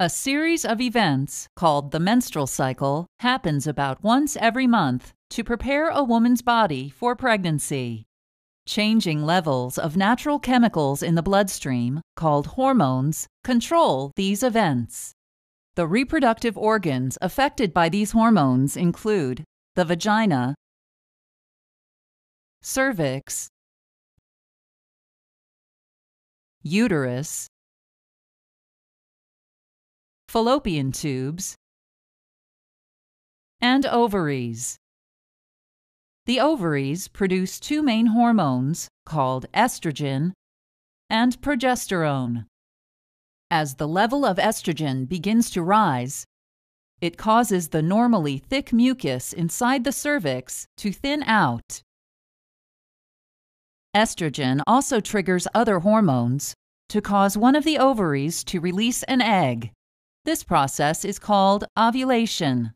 A series of events called the menstrual cycle happens about once every month to prepare a woman's body for pregnancy. Changing levels of natural chemicals in the bloodstream, called hormones, control these events. The reproductive organs affected by these hormones include the vagina, cervix, uterus, fallopian tubes, and ovaries. The ovaries produce two main hormones called estrogen and progesterone. As the level of estrogen begins to rise, it causes the normally thick mucus inside the cervix to thin out. Estrogen also triggers other hormones to cause one of the ovaries to release an egg. This process is called ovulation.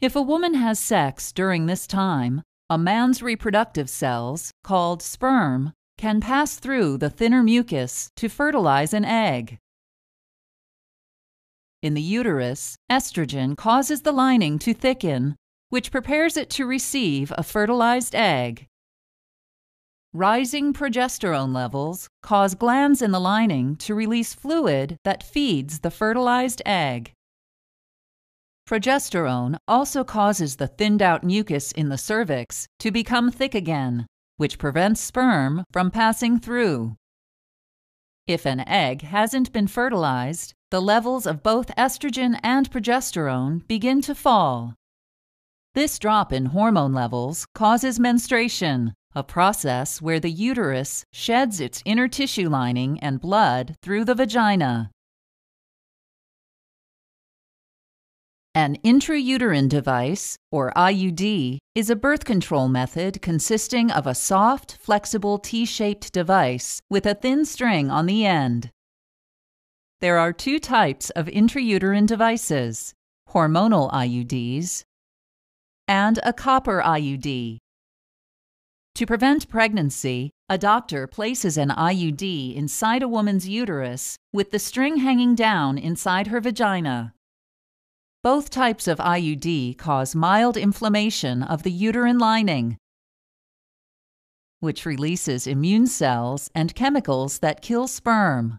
If a woman has sex during this time, a man's reproductive cells, called sperm, can pass through the thinner mucus to fertilize an egg. In the uterus, estrogen causes the lining to thicken, which prepares it to receive a fertilized egg. Rising progesterone levels cause glands in the lining to release fluid that feeds the fertilized egg. Progesterone also causes the thinned out mucus in the cervix to become thick again, which prevents sperm from passing through. If an egg hasn't been fertilized, the levels of both estrogen and progesterone begin to fall. This drop in hormone levels causes menstruation, a process where the uterus sheds its inner tissue lining and blood through the vagina. An intrauterine device, or IUD, is a birth control method consisting of a soft, flexible T shaped device with a thin string on the end. There are two types of intrauterine devices hormonal IUDs and a copper IUD, to prevent pregnancy, a doctor places an IUD inside a woman's uterus with the string hanging down inside her vagina. Both types of IUD cause mild inflammation of the uterine lining, which releases immune cells and chemicals that kill sperm.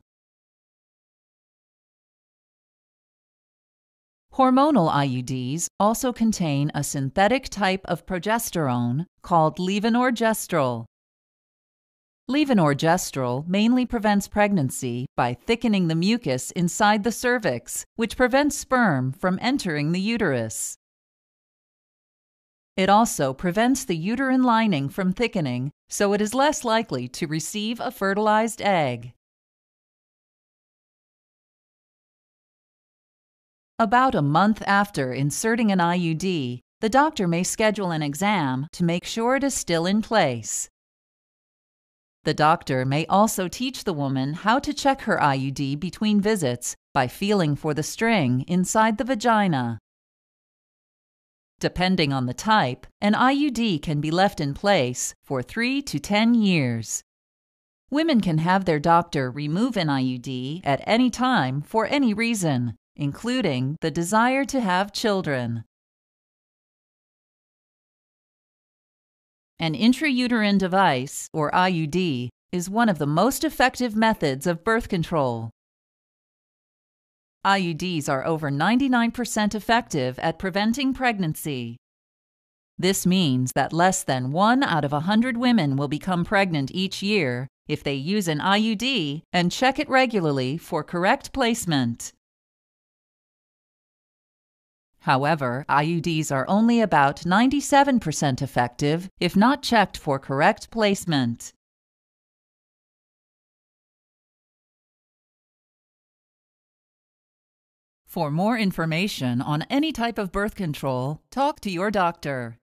Hormonal IUDs also contain a synthetic type of progesterone called levonorgestrel. Levonorgestrel mainly prevents pregnancy by thickening the mucus inside the cervix, which prevents sperm from entering the uterus. It also prevents the uterine lining from thickening, so it is less likely to receive a fertilized egg. About a month after inserting an IUD, the doctor may schedule an exam to make sure it is still in place. The doctor may also teach the woman how to check her IUD between visits by feeling for the string inside the vagina. Depending on the type, an IUD can be left in place for 3 to 10 years. Women can have their doctor remove an IUD at any time for any reason including the desire to have children. An intrauterine device, or IUD, is one of the most effective methods of birth control. IUDs are over 99% effective at preventing pregnancy. This means that less than 1 out of 100 women will become pregnant each year if they use an IUD and check it regularly for correct placement. However, IUDs are only about 97% effective if not checked for correct placement. For more information on any type of birth control, talk to your doctor.